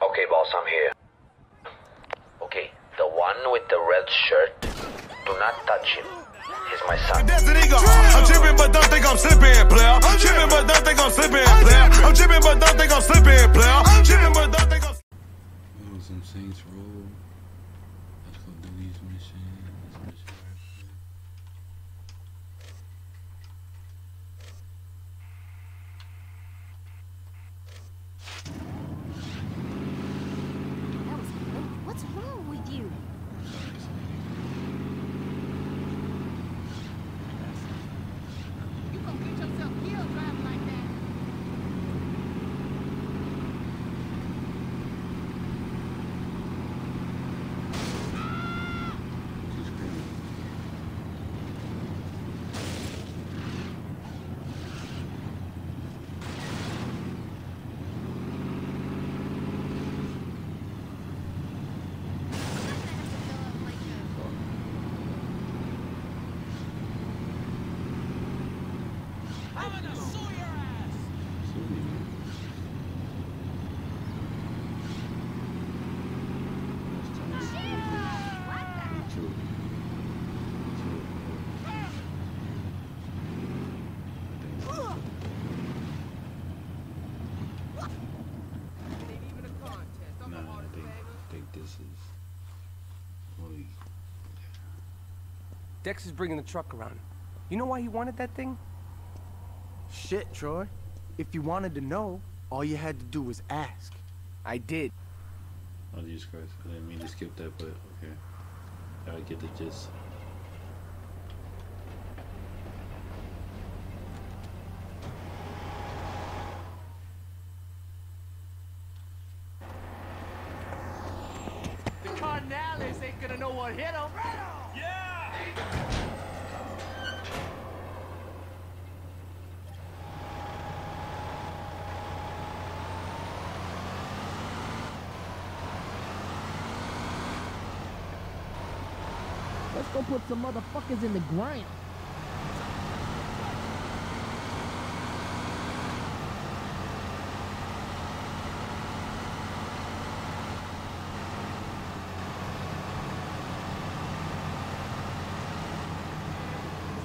Okay, boss, I'm here. Okay, the one with the red shirt, do not touch him. He's my son. Destiny go. I'm tripping, but don't think I'm slipping, player. I'm tripping, but don't think I'm slipping, player. I'm tripping, but don't think I'm slipping, player. I'm tripping, but don't think I'm. Some Saints Row. Let's go do these missions. This mission right here. That was great. What's wrong with you? You gonna get yourself killed driving like that. She's screaming. Sue me, man. That's Tennessee. Me too. Me too. Nah, I think, I think this is. Holy. Dex is bringing the truck around. You know why he wanted that thing? Shit, Troy. If you wanted to know, all you had to do was ask. I did. Oh, Jesus Christ. I didn't mean to skip that, but okay. I get the gist. The Carnales ain't gonna know what hit them. Let's go put some motherfuckers in the ground.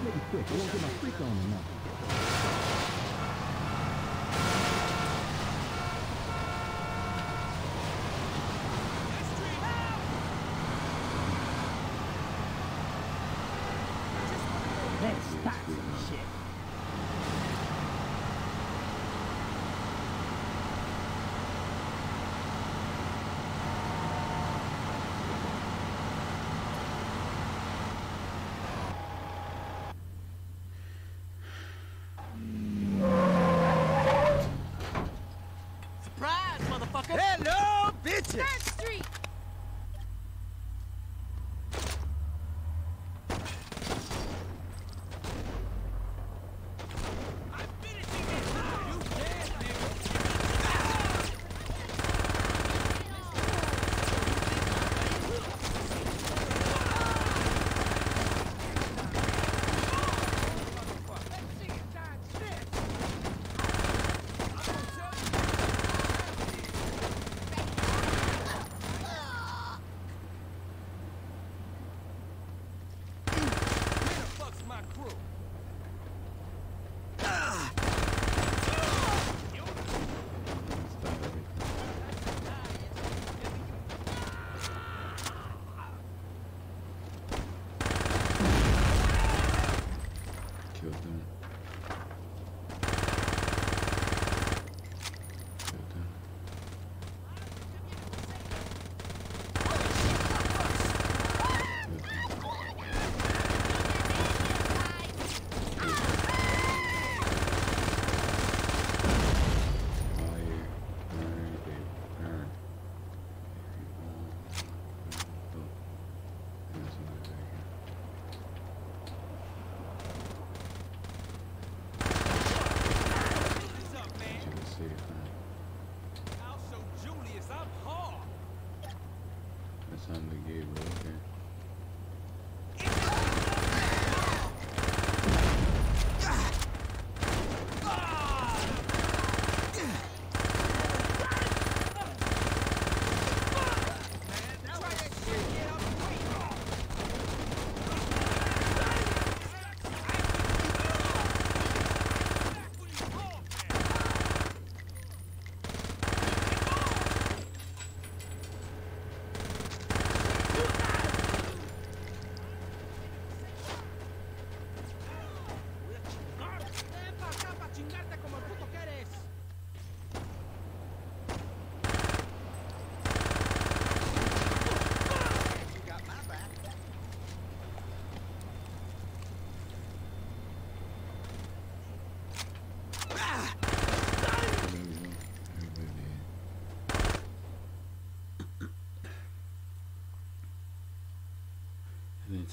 Make it quick. I won't get my freak on or nothing.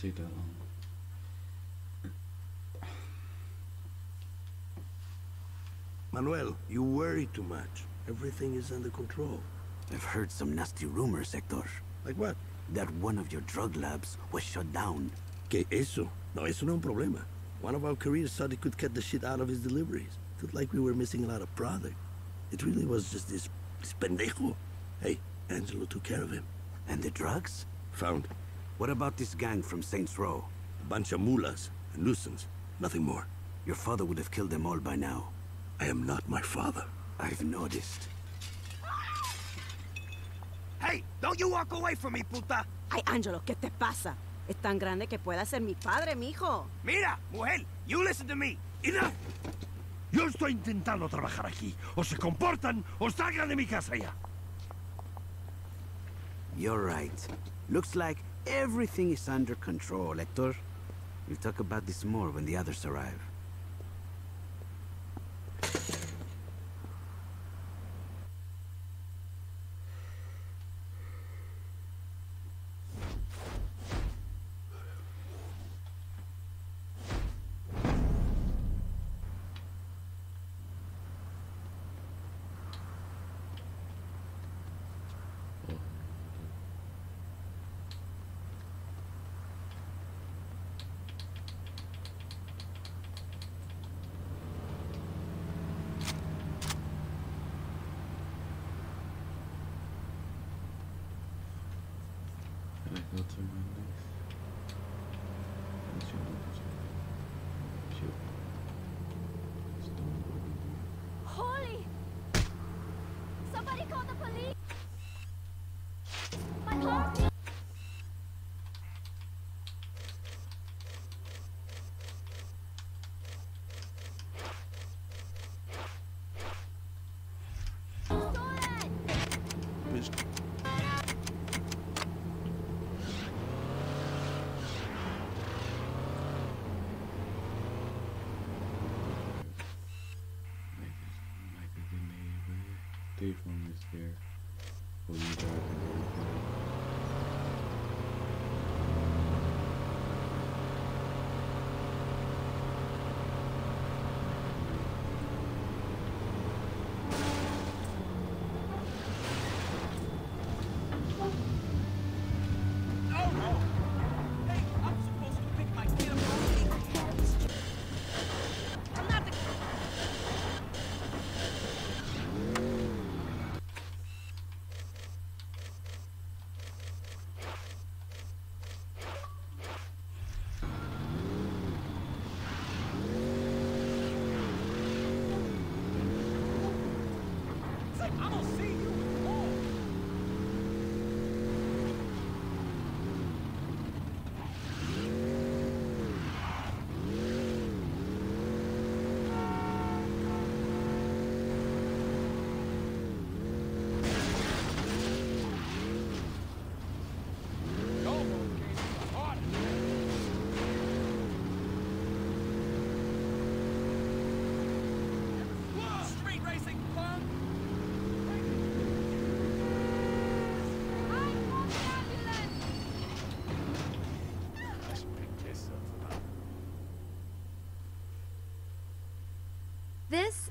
Take that long. Manuel, you worry too much. Everything is under control. I've heard some nasty rumors, Hector. Like what? That one of your drug labs was shut down. Que eso? No, eso no es un problema. One of our careers thought he could cut the shit out of his deliveries. Felt like we were missing a lot of product. It really was just this, this pendejo. Hey, Angelo took care of him. And the drugs? Found What about this gang from Saints Row? a bunch of mullahs. a nuisance, nothing more. Your father would have killed them all by now. I am not my father. I've noticed. Hey, don't you walk away from me, puta. Ay, Angelo, ¿qué te pasa? Es tan grande que pueda ser mi padre, mijo. Mira, mujer, you listen to me. ¡Enough! Yo estoy intentando trabajar aquí. O se comportan o salgan de mi casa ya. You're right. Looks like everything is under control, Hector. We'll talk about this more when the others arrive.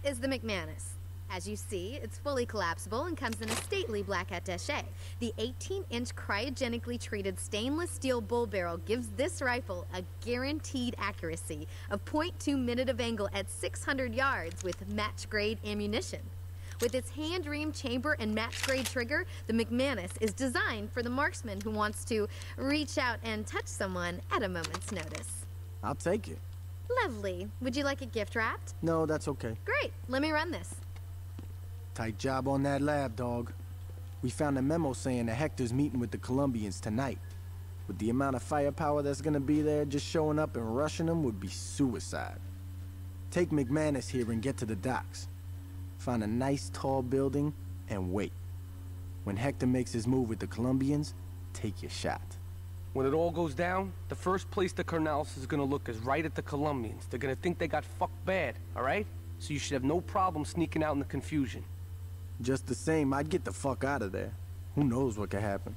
Is the McManus. As you see, it's fully collapsible and comes in a stately black attache. The 18-inch cryogenically treated stainless steel bull barrel gives this rifle a guaranteed accuracy of 0.2 minute of angle at 600 yards with match-grade ammunition. With its hand-reamed chamber and match-grade trigger, the McManus is designed for the marksman who wants to reach out and touch someone at a moment's notice. I'll take it. Lovely. Would you like it gift wrapped? No, that's okay. Great. Let me run this. Tight job on that lab, dog. We found a memo saying that Hector's meeting with the Colombians tonight. With the amount of firepower that's gonna be there, just showing up and rushing them would be suicide. Take McManus here and get to the docks. Find a nice tall building and wait. When Hector makes his move with the Colombians, take your shot. When it all goes down, the first place the Carnales is gonna look is right at the Colombians. They're gonna think they got fucked bad, alright? So you should have no problem sneaking out in the confusion. Just the same, I'd get the fuck out of there. Who knows what could happen?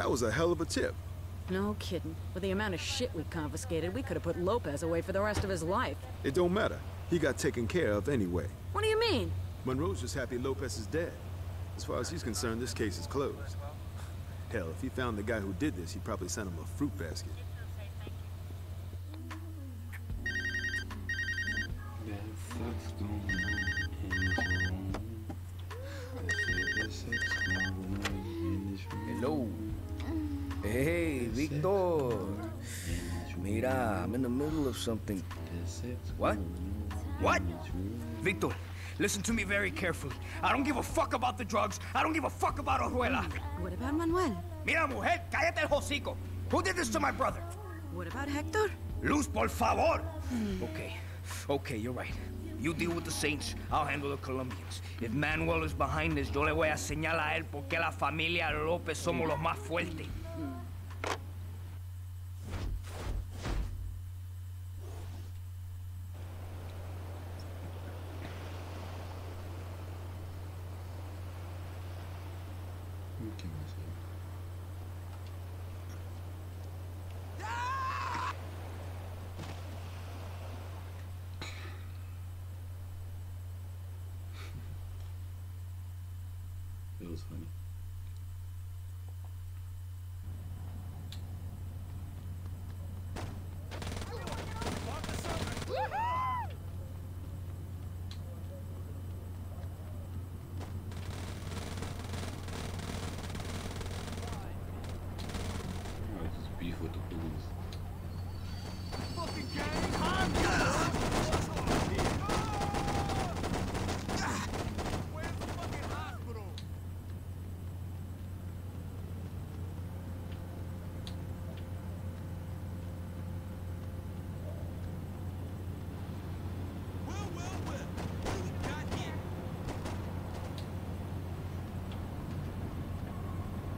That was a hell of a tip. No kidding. With the amount of shit we confiscated, we could have put Lopez away for the rest of his life. It don't matter. He got taken care of anyway. What do you mean? Monroe's just happy Lopez is dead. As far as he's concerned, this case is closed. Hell, if he found the guy who did this, he'd probably send him a fruit basket. Something. What? What? Victor, listen to me very carefully. I don't give a fuck about the drugs. I don't give a fuck about Orejuela. What about Manuel? Mira, mujer, cállate el hocico. Who did this to my brother? What about Hector? Luz, por favor. Hmm. Okay, okay, you're right. You deal with the Saints, I'll handle the Colombians. If Manuel is behind this, yo le voy a señalar a él porque la familia López somos los más fuertes. ¿Qué más hay? It was funny. Oh, it's just beef with the police.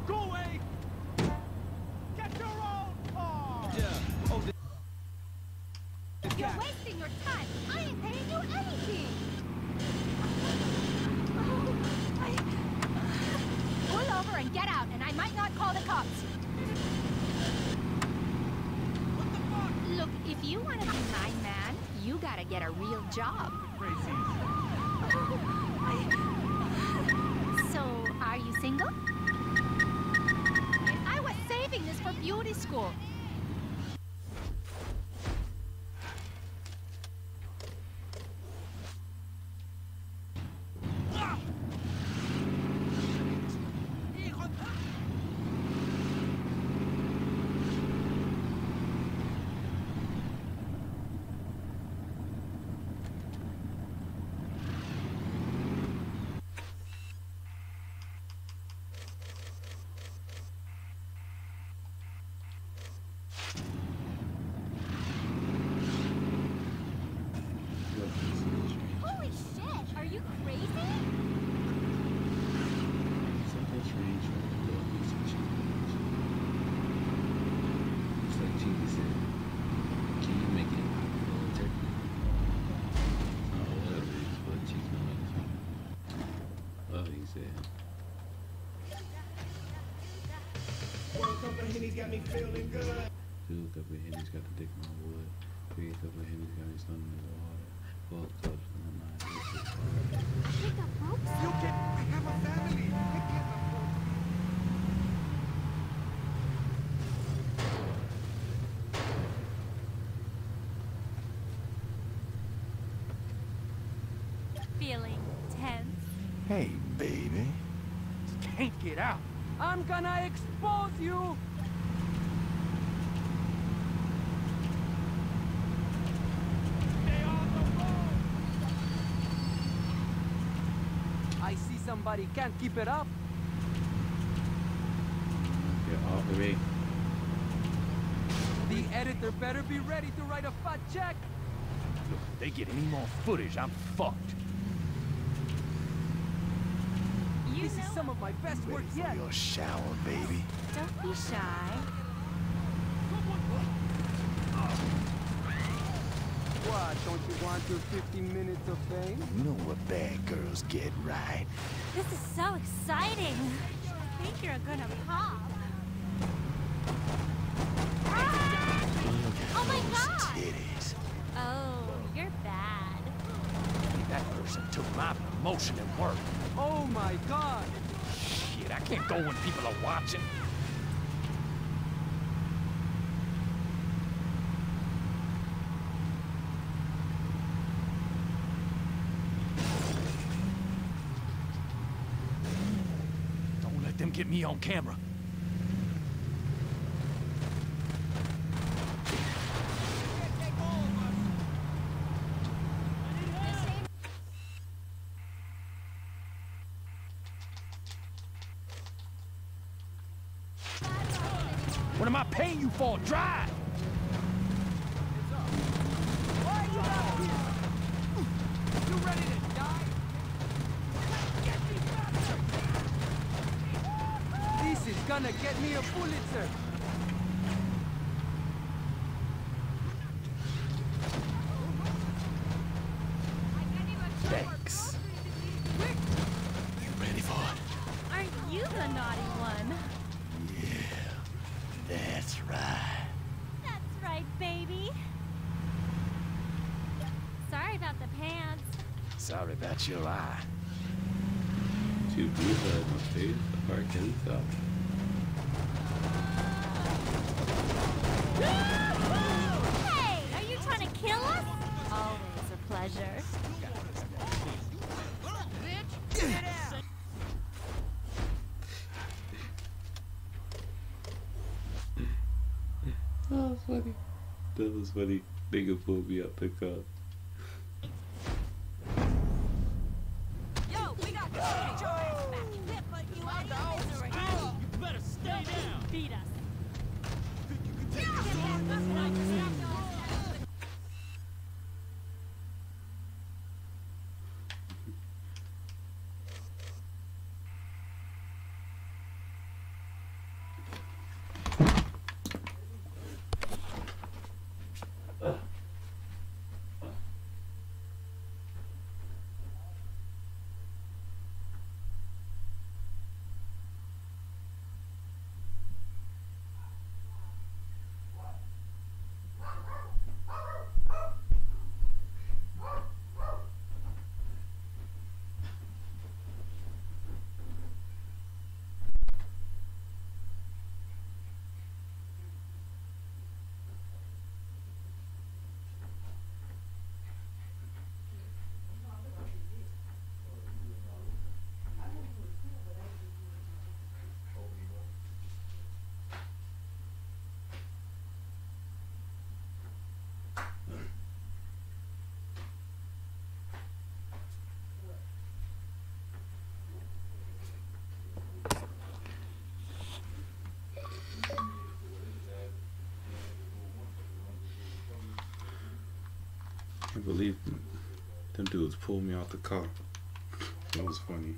Go away! Get your own car! You're wasting your time. I ain't paying you anything. Pull over and get out, and I might not call the cops. Look, if you want to be my man, you gotta get a real job. So, are you single? I was saving this for beauty school. Holy shit! Are you crazy? Something strange from the dog is some change. It's like Cheeky said. Can you make it cold turkey? It's not whatever it is, but Cheeky's gonna make it something. Well, he said. Two cup of Henny's got the dick in my wood. Three cup of Henny's got his thumb in the water. Four cups in the night. Pick up ropes? You can. I have a family. I can't afford. Feeling tense? Hey, baby. Can't get out. I'm gonna expose you. I see somebody can't keep it up. Get off of me. The editor better be ready to write a fat check. Look, if they get any more footage, I'm fucked. You this is some of my best work yet. Your shower, baby. Don't be shy. What, don't you want your 15 minutes of fame? You know what bad girls get, right? This is so exciting. I think you're gonna pop. Ah! Oh my god! Titties. Oh, you're bad. That person took my promotion at work. Oh my god! Shit, I can't go when people are watching. Don't let them get me on camera. What am I paying you for? Drive! You ready to die? This gonna get me a Pulitzer. Thanks. You ready for it? Aren't you the naughty one? Yeah, that's right. That's right, baby. Sorry about the pants. Sorry about your eye. Two dudes out of my face. Was funny. Nigga pulled me out the car. Believe them dudes pulled me out the car. That was funny.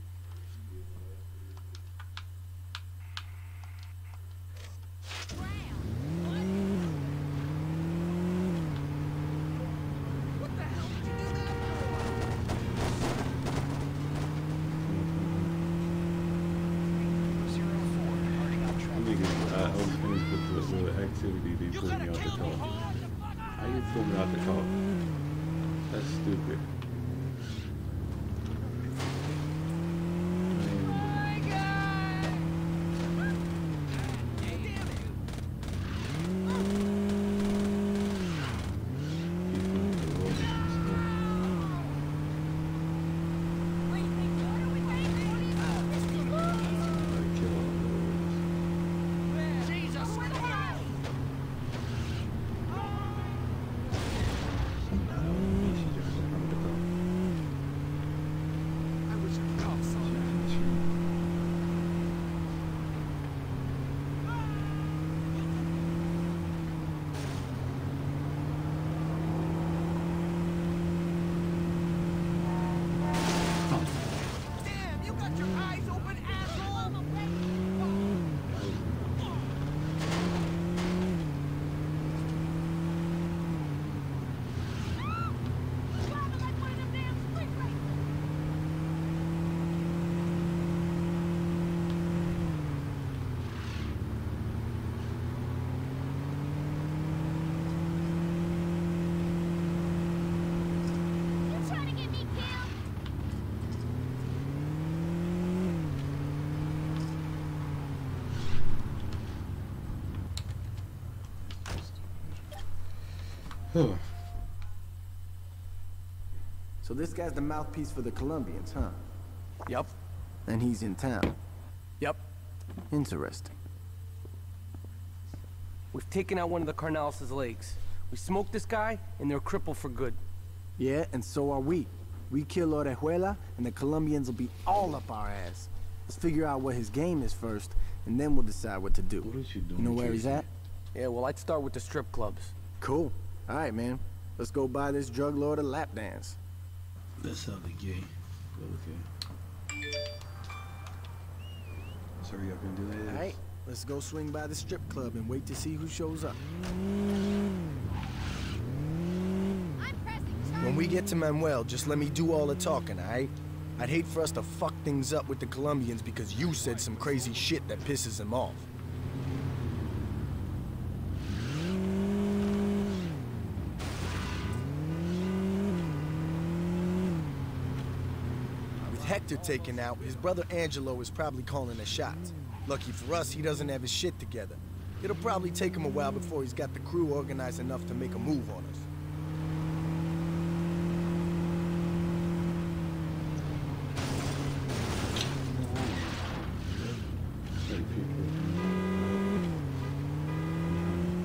So this guy's the mouthpiece for the Colombians, huh? Yup. And he's in town. Yup. Interesting. We've taken out one of the Carnales' legs. We smoked this guy, and they're crippled for good. Yeah, and so are we. We kill Orejuela, and the Colombians will be all up our ass. Let's figure out what his game is first, and then we'll decide what to do. What is you doing? You know where he's at? Yeah, well, I'd start with the strip clubs. Cool. All right, man. Let's go buy this drug lord a lap dance. That sounded gay. But okay. So y'all gonna do that? All right, let's go swing by the strip club and wait to see who shows up. When we get to Manuel, just let me do all the talking, all right? I'd hate for us to fuck things up with the Colombians because you said some crazy shit that pisses him off. With Hector taken out, his brother Angelo is probably calling the shots. Lucky for us, he doesn't have his shit together. It'll probably take him a while before he's got the crew organized enough to make a move on us.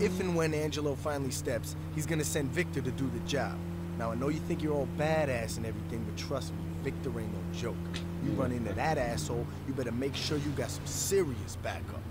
If and when Angelo finally steps, he's gonna send Victor to do the job. Now, I know you think you're all badass and everything, but trust me, Victor ain't no joke. You run into that asshole, you better make sure you got some serious backup.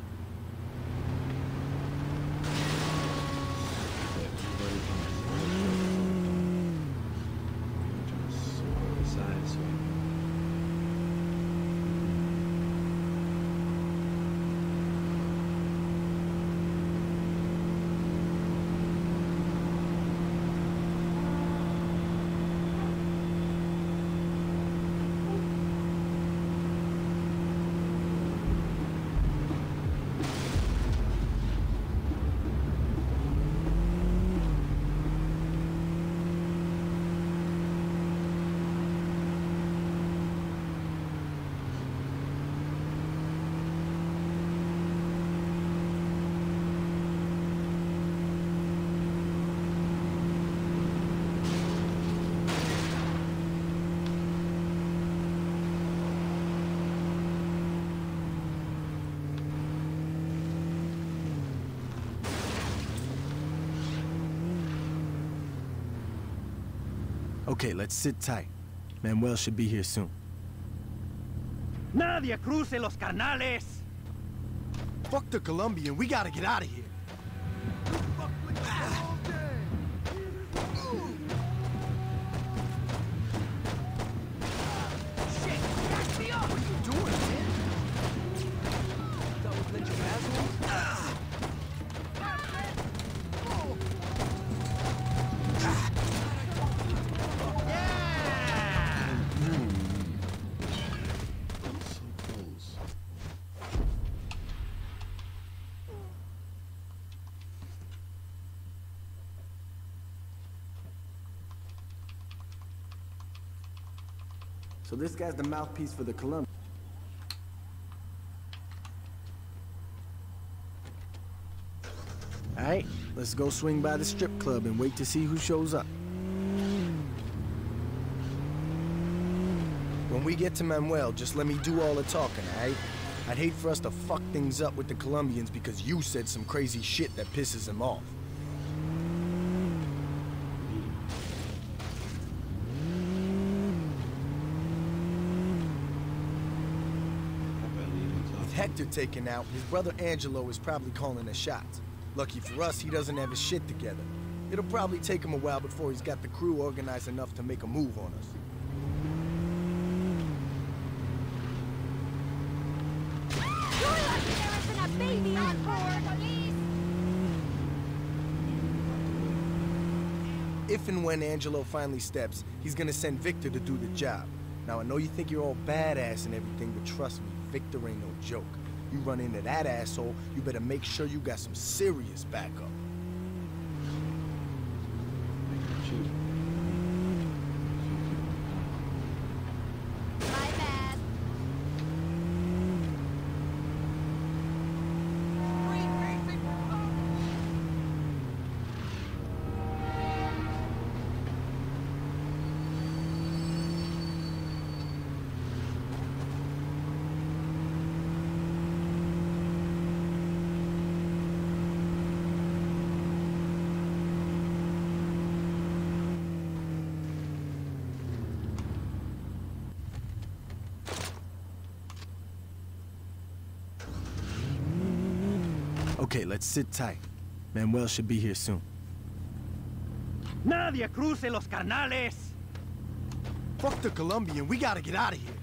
Okay, let's sit tight. Manuel should be here soon. Nadie cruce los canales. Fuck the Colombian, we gotta get out of here. Guy's the mouthpiece for the Colombian. All right, let's go swing by the strip club and wait to see who shows up. When we get to Manuel, just let me do all the talking, all right? I'd hate for us to fuck things up with the Colombians because you said some crazy shit that pisses him off. With Hector taken out, his brother Angelo is probably calling the shots. Lucky for us, he doesn't have his shit together. It'll probably take him a while before he's got the crew organized enough to make a move on us. If and when Angelo finally steps, he's gonna send Victor to do the job. Now, I know you think you're all badass and everything, but trust me, Victor ain't no joke. You run into that asshole, you better make sure you got some serious backup. Okay, let's sit tight. Manuel should be here soon. Nadie cruce los carnales. Fuck the Colombian, we gotta get out of here.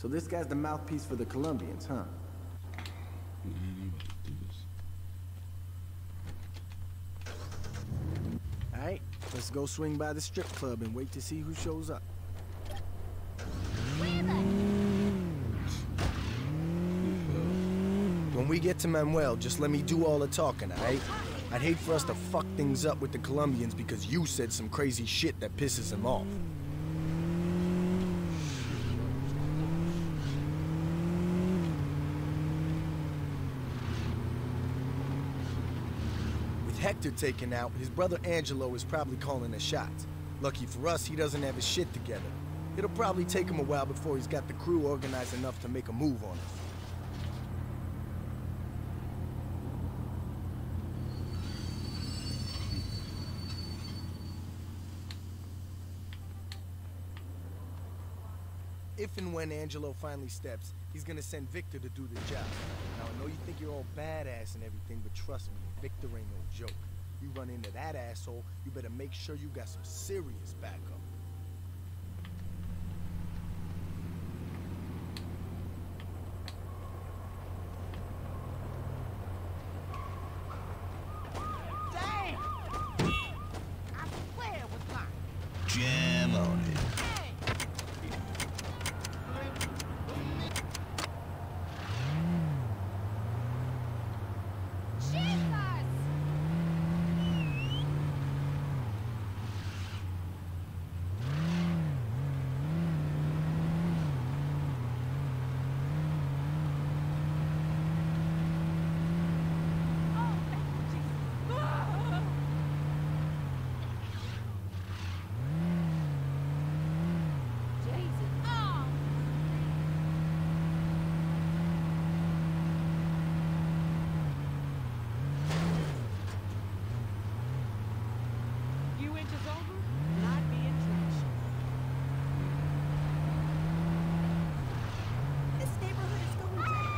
So this guy's the mouthpiece for the Colombians, huh? This. Alright, let's go swing by the strip club and wait to see who shows up. When we get to Manuel, just let me do all the talking, alright? I'd hate for us to fuck things up with the Colombians because you said some crazy shit that pisses them off. With Hector taken out, his brother Angelo is probably calling the shots. Lucky for us, he doesn't have his shit together. It'll probably take him a while before he's got the crew organized enough to make a move on us. If and when Angelo finally steps, he's gonna send Victor to do the job. Now, I know you think you're all badass and everything, but trust me, Victor ain't no joke. You run into that asshole, you better make sure you got some serious backup. Damn! I swear it was mine. Jam on it. Few inches over, and I'd be in trench. This neighborhood is going down.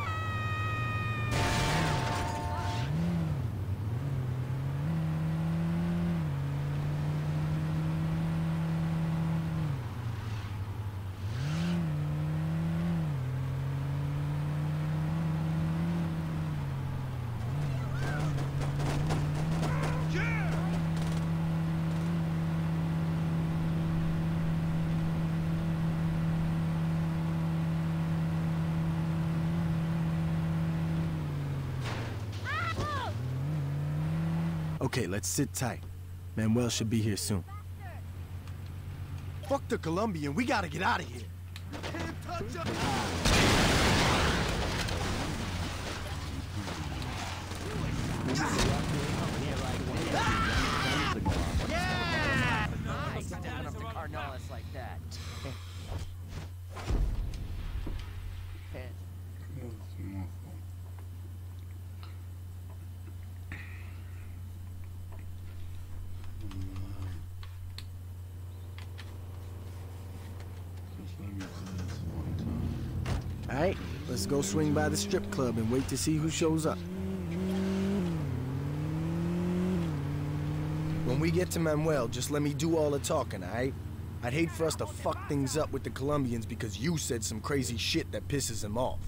Okay, let's sit tight. Manuel should be here soon. Fuck the Colombian, we gotta get out of here. Nice. Down up to Carnales like that. Just let me do this one time. Alright, let's go swing by the strip club and wait to see who shows up. When we get to Manuel, just let me do all the talking, alright? I'd hate for us to fuck things up with the Colombians because you said some crazy shit that pisses him off.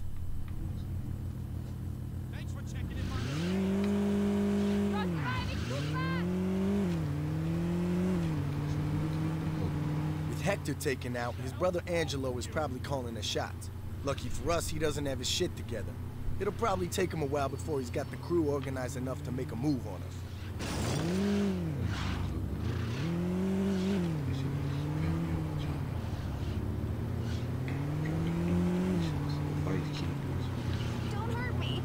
With Hector taken out, his brother Angelo is probably calling the shots. Lucky for us, he doesn't have his shit together. It'll probably take him a while before he's got the crew organized enough to make a move on us. Don't hurt me.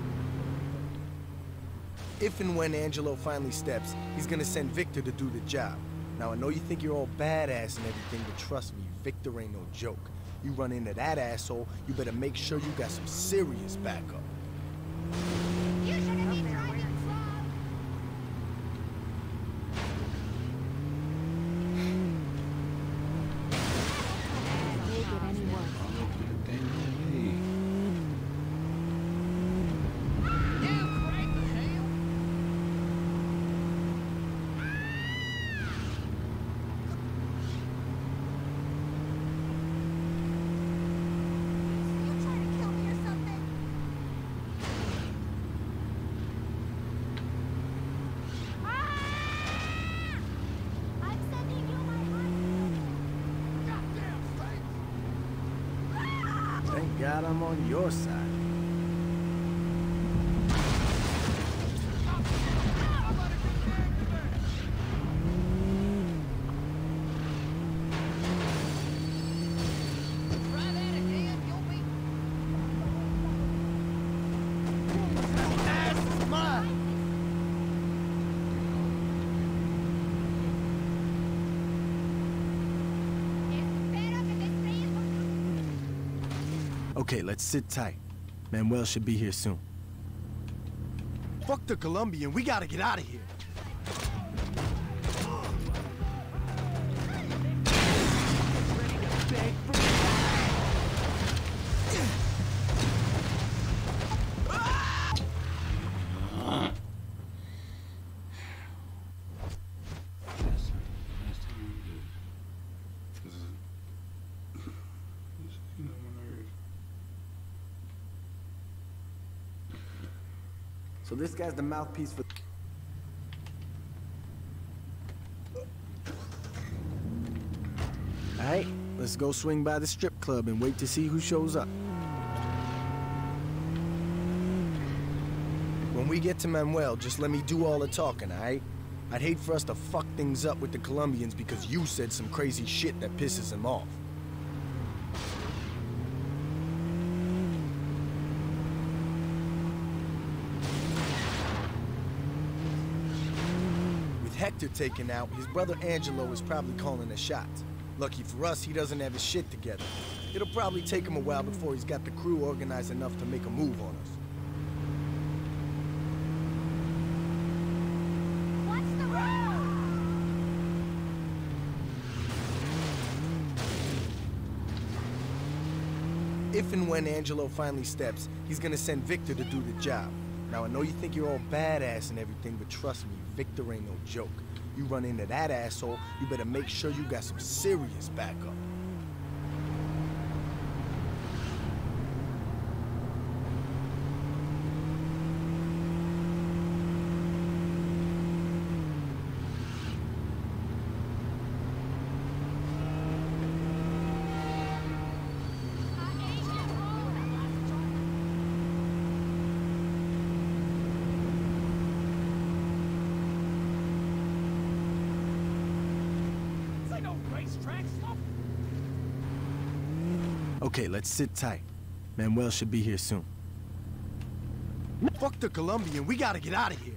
If and when Angelo finally steps, he's gonna send Victor to do the job. Now, I know you think you're all badass and everything, but trust me, Victor ain't no joke. You run into that asshole, you better make sure you got some serious backup. Thank God I'm on your side. Okay, let's sit tight. Manuel should be here soon. Fuck the Colombian, we gotta get out of here. So this guy's the mouthpiece for. Alright, let's go swing by the strip club and wait to see who shows up. When we get to Manuel, just let me do all the talking, alright? I'd hate for us to fuck things up with the Colombians because you said some crazy shit that pisses him off. With Hector taken out, his brother Angelo is probably calling the shots. Lucky for us, he doesn't have his shit together. It'll probably take him a while before he's got the crew organized enough to make a move on us. If and when Angelo finally steps, he's gonna send Victor to do the job. Now, I know you think you're all badass and everything, but trust me, Victor ain't no joke. You run into that asshole, you better make sure you got some serious backup. This ain't no racetrack. Stop. Okay, let's sit tight. Manuel should be here soon. Fuck the Colombian, we gotta get out of here.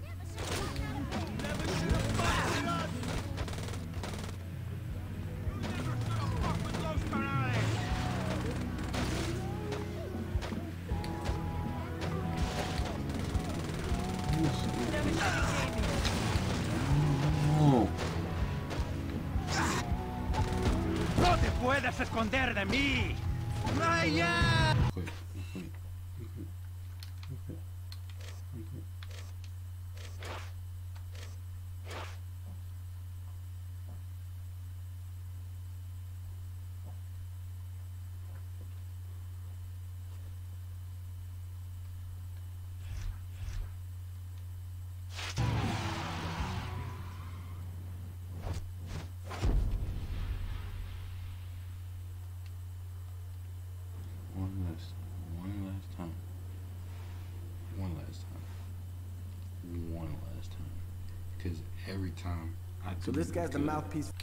So this guy's good. the mouthpiece.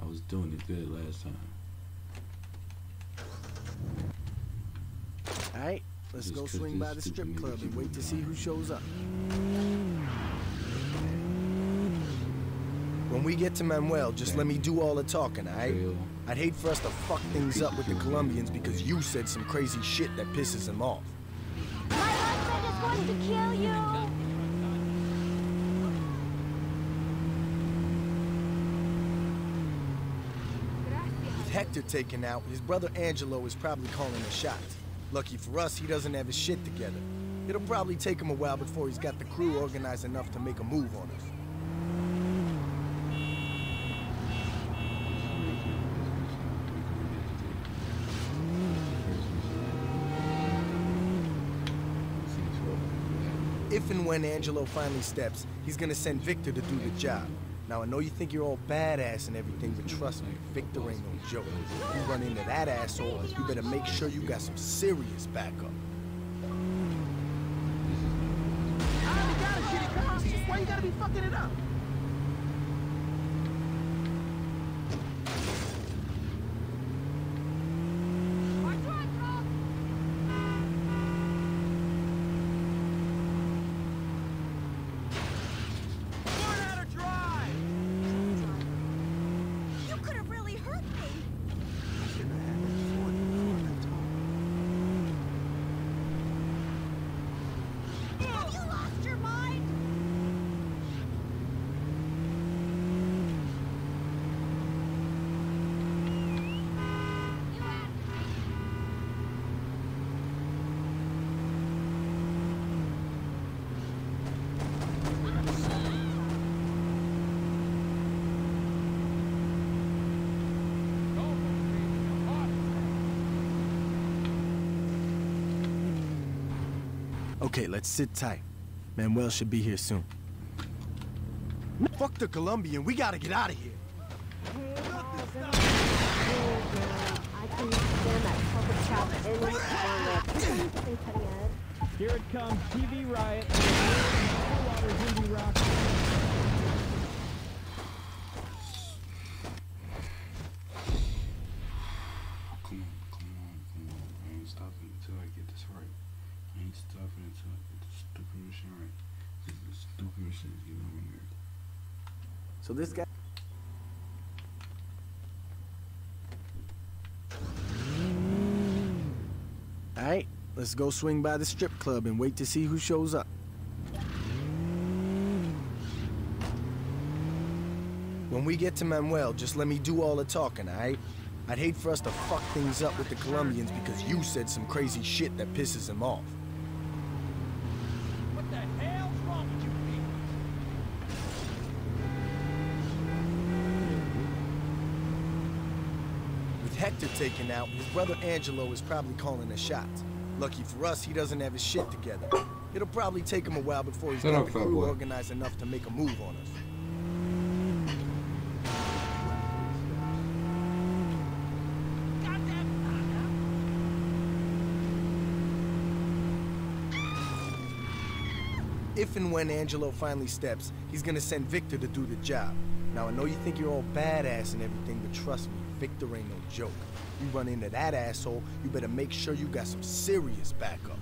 I was doing it good last time. Alright, let's go swing by the strip club and wait to see who shows up. When we get to Manuel, just let me do all the talking, alright? I'd hate for us to fuck things up with the Colombians because you said some crazy shit that pisses them off. My husband is going to kill you! Hector taken out, his brother Angelo is probably calling the shots. Lucky for us, he doesn't have his shit together. It'll probably take him a while before he's got the crew organized enough to make a move on us. If and when Angelo finally steps, he's gonna send Victor to do the job. Now, I know you think you're all badass and everything, but trust me, Victor ain't no joke. You run into that asshole, you better make sure you got some serious backup. Why you gotta be fucking it up? Learn how to drive! You could have really hurt me! Have you lost your mind? Okay, let's sit tight. Manuel should be here soon. Fuck the Colombian, we gotta get out of here. Here it comes, TV Riot. Stilwater's Indie Rock. Come on, come on, come on. I ain't stopping until I get this right. I ain't stopping until I get this stupid machine right. This is stupid machine is getting on my nerves. So this guy. Alright, let's go swing by the strip club and wait to see who shows up. When we get to Manuel, just let me do all the talking, alright? I'd hate for us to fuck things up with the Colombians because you said some crazy shit that pisses them off. What the hell's wrong with you people? With Hector taken out, his brother Angelo is probably calling the shots. Lucky for us, he doesn't have his shit together. It'll probably take him a while before he's got the crew boy. organized enough to make a move on us. If and when Angelo finally steps, he's gonna send Victor to do the job. Now, I know you think you're all badass and everything, but trust me, Victor ain't no joke. You run into that asshole, you better make sure you got some serious backup.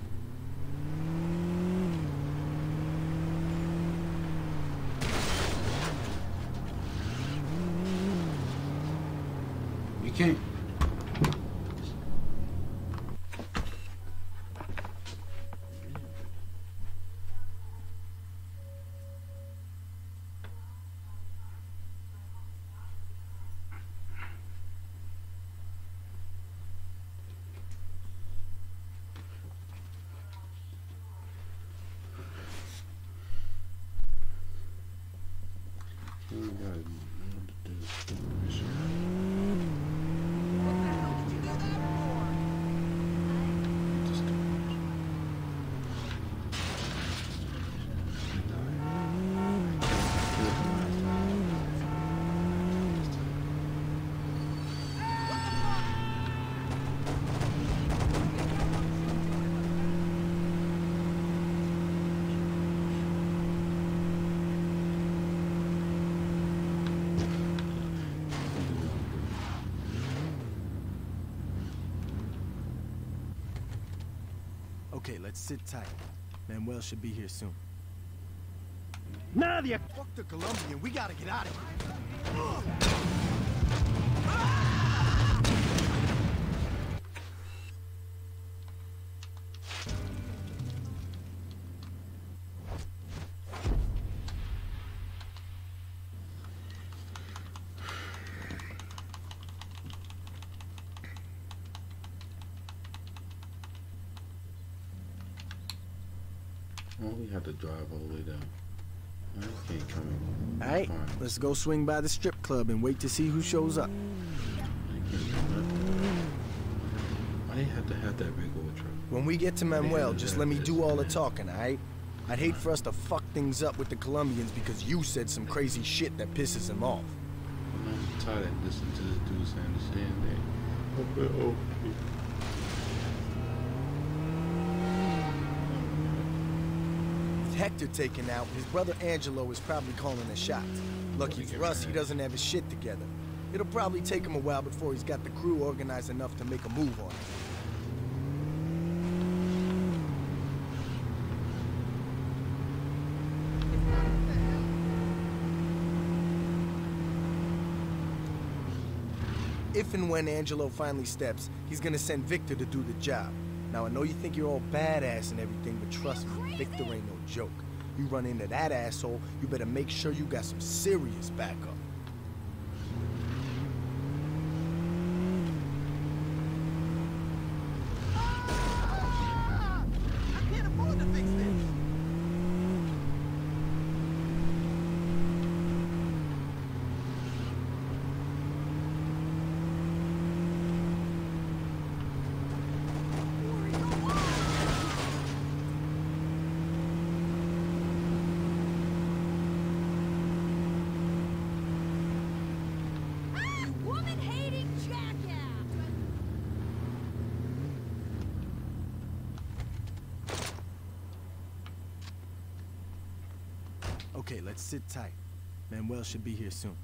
You can't. Okay, let's sit tight. Manuel should be here soon. Nadia! Fuck the Colombian, we gotta get out of here. Why we have to drive all the way down? I just can't come in. Alright, let's go swing by the strip club and wait to see who shows up. Why they have to have that big old truck? When we get to Manuel, just let me do all the talking, alright? I'd hate for us to fuck things up with the Colombians because you said some crazy shit that pisses them off. I'm tired of listening to this dude saying the same thing. Hector taken out, his brother Angelo is probably calling the shots. Lucky for us, he doesn't have his shit together. It'll probably take him a while before he's got the crew organized enough to make a move on it. If and when Angelo finally steps, he's gonna send Victor to do the job. Now, I know you think you're all badass and everything, but trust me, Victor ain't no joke. You run into that asshole, you better make sure you got some serious backup. Okay, let's sit tight. Manuel should be here soon.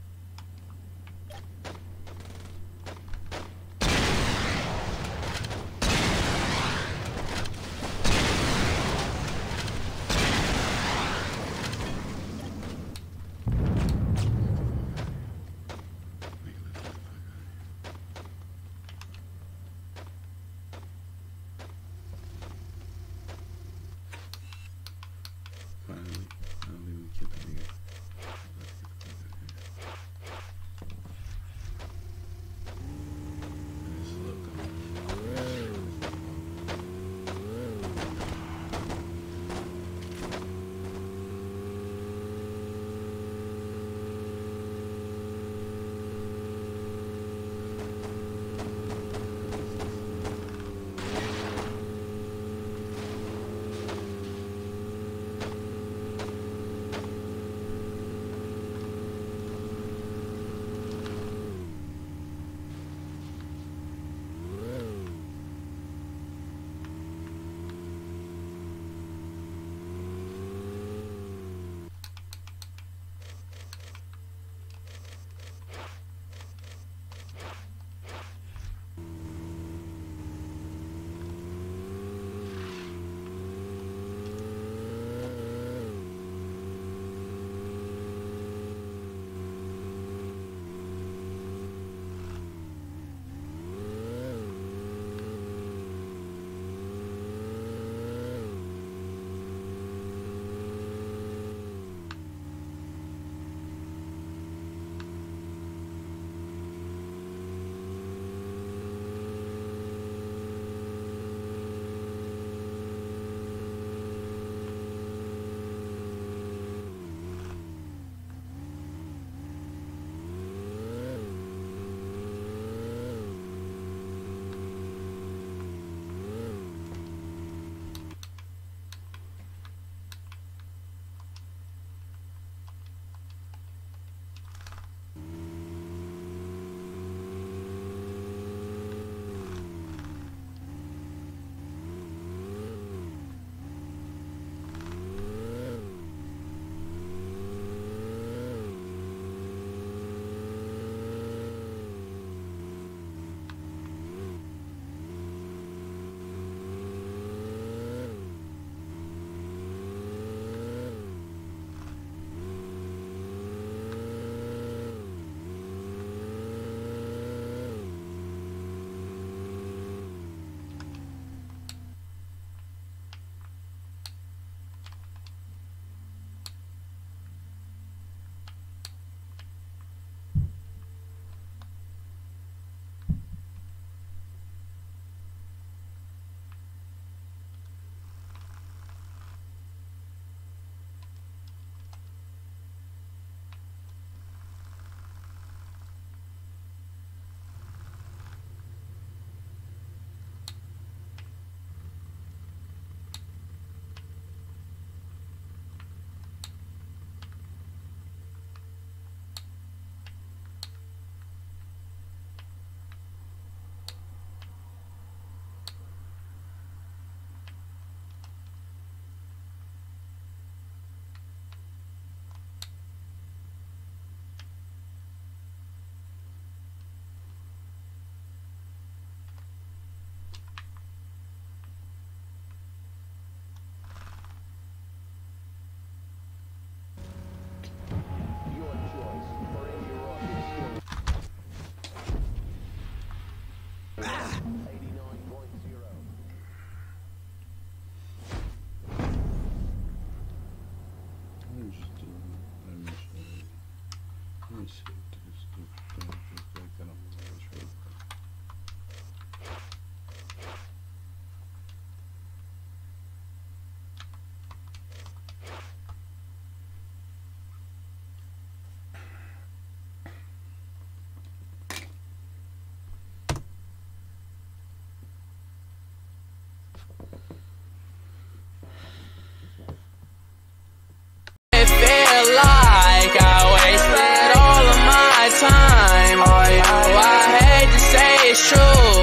Shit show.